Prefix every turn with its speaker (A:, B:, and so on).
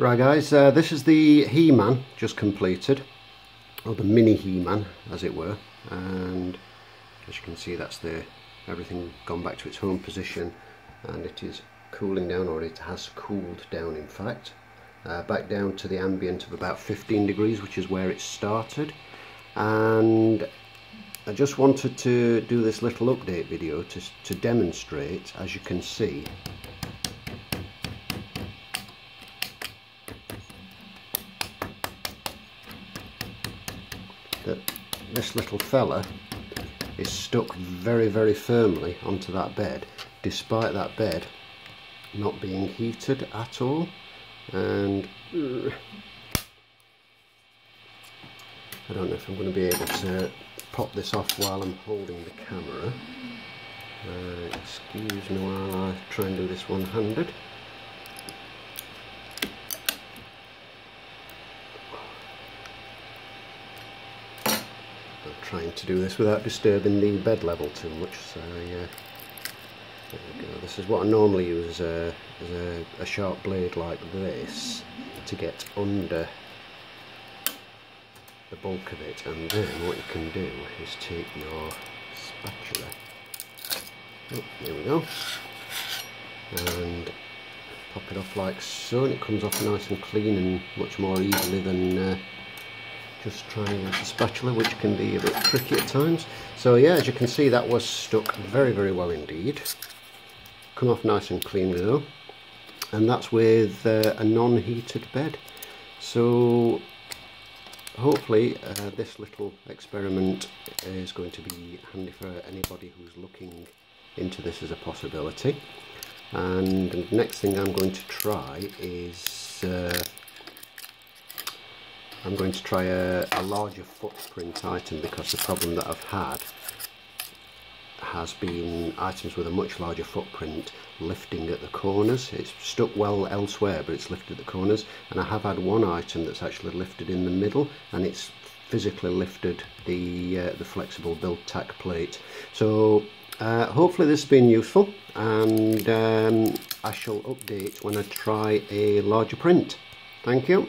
A: Right guys, uh, this is the He-Man just completed, or the mini He-Man as it were, and as you can see that's the everything gone back to its home position. And it is cooling down, or it has cooled down in fact, uh, back down to the ambient of about 15 degrees which is where it started. And I just wanted to do this little update video to, to demonstrate as you can see that this little fella is stuck very very firmly onto that bed despite that bed not being heated at all and I don't know if I'm going to be able to pop this off while I'm holding the camera. Uh, excuse me while I try and do this one-handed trying to do this without disturbing the bed level too much so yeah. This is what I normally use uh, as a, a sharp blade like this to get under the bulk of it and then what you can do is take your spatula. Oh, there we go. And pop it off like so and it comes off nice and clean and much more easily than uh, just trying with the spatula which can be a bit tricky at times. So yeah as you can see that was stuck very very well indeed. Come off nice and clean though. And that's with uh, a non-heated bed. So hopefully uh, this little experiment is going to be handy for anybody who's looking into this as a possibility. And the next thing I'm going to try is uh, I'm going to try a, a larger footprint item because the problem that I've had has been items with a much larger footprint lifting at the corners. It's stuck well elsewhere but it's lifted at the corners and I have had one item that's actually lifted in the middle and it's physically lifted the, uh, the flexible BuildTak plate. So uh, hopefully this has been useful and um, I shall update when I try a larger print. Thank you